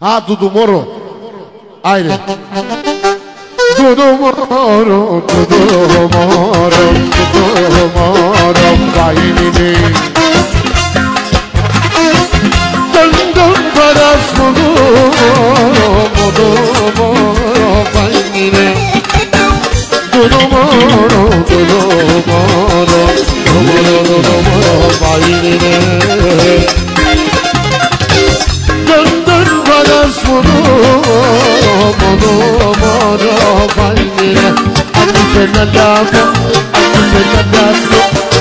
Ah, Dudu Moro. Aire. Dudu Moro, Dudu Moro, Dudu Moro, bailini. Döndüm karas Dudu Moro, Dudu Moro, bailini. Dudu Moro, Dudu Moro, Dudu Moro, bailini. Döndür mono mono valire Anni fena davo, anni fena dato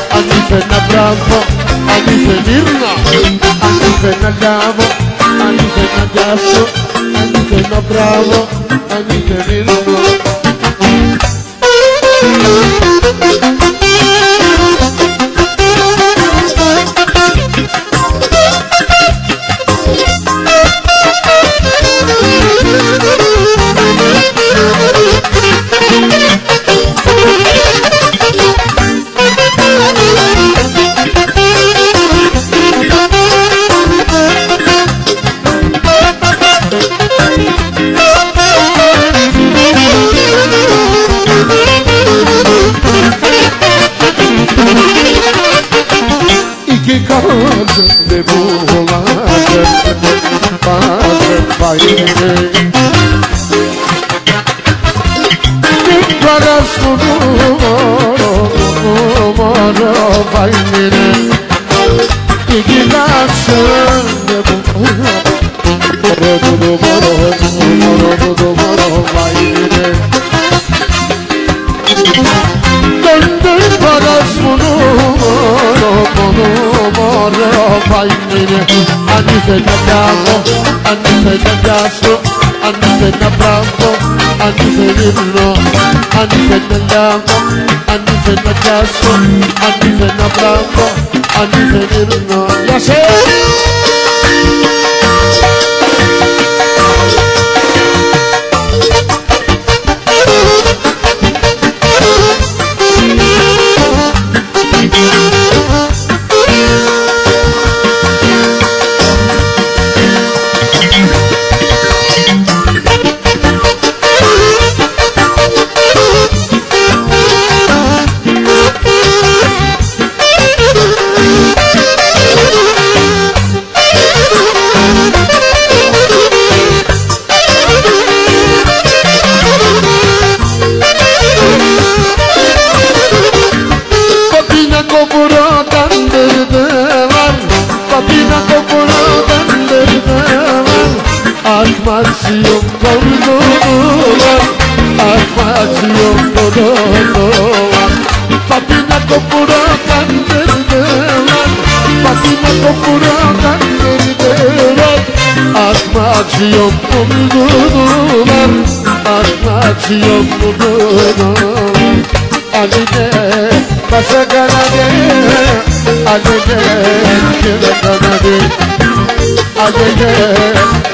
Anni fena bravo, anni fenirna Anni fena davo, anni fena dato Anni fena bravo, anni fenirna İki kalbimde bulanır Bazı bayrı Bir karas numara Numara bayrı İki kalbimde bulanır Numara numara numara bayrı Döndür paras bunu Bunu tomorrow fighting Anise na bianco, anise na bianco Anise na branco, anise nero Anise na bianco, anise na bianco Anise na branco, anise nero Yes, sir! Koydular Akmasyon koydular Patina kopura dandırdılar Patina kopura Akmasyon koydular Akmasyon koydular Aline basa kanadı Aline kire kanadı Aline basa kanadı Aline kire kanadı Lita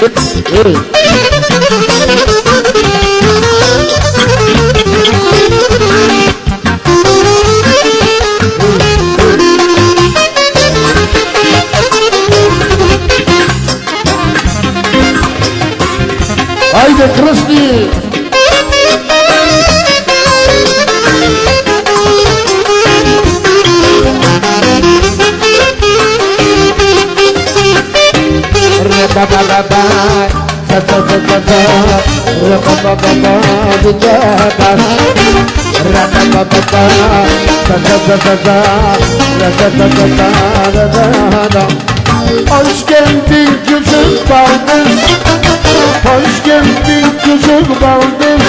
Ei. Hoş geldin küçük baldız Hoş geldin küçük baldız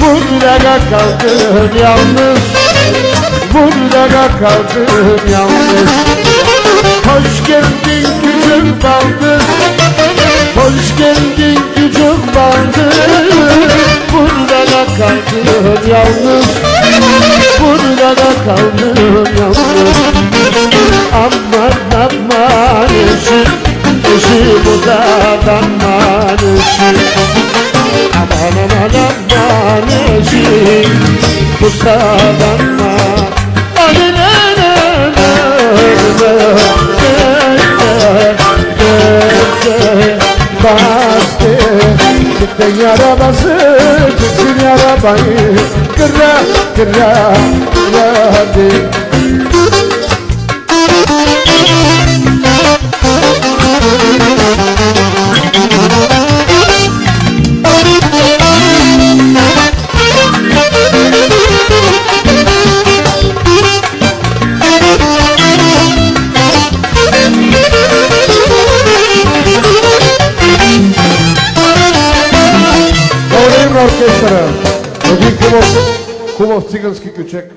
Buraya kaldın yalnız. Buraya kaldın yalnız. Yalnız Burada kaldım yalnız. Aman aman Eşi bu dağdan manışı Aman aman aman ne ne Bastı Çıktın yarabası Çıktın yarabayı kırra kırra kırra orkestra. Obi como Хубав цигански кючек.